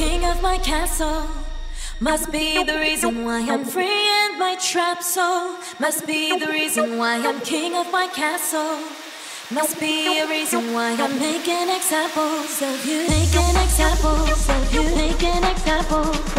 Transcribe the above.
King of my castle. Must be the reason why I'm free and my trap soul. Must be the reason why I'm king of my castle. Must be a reason why I'm. Making examples of you. Making examples of you. Making examples.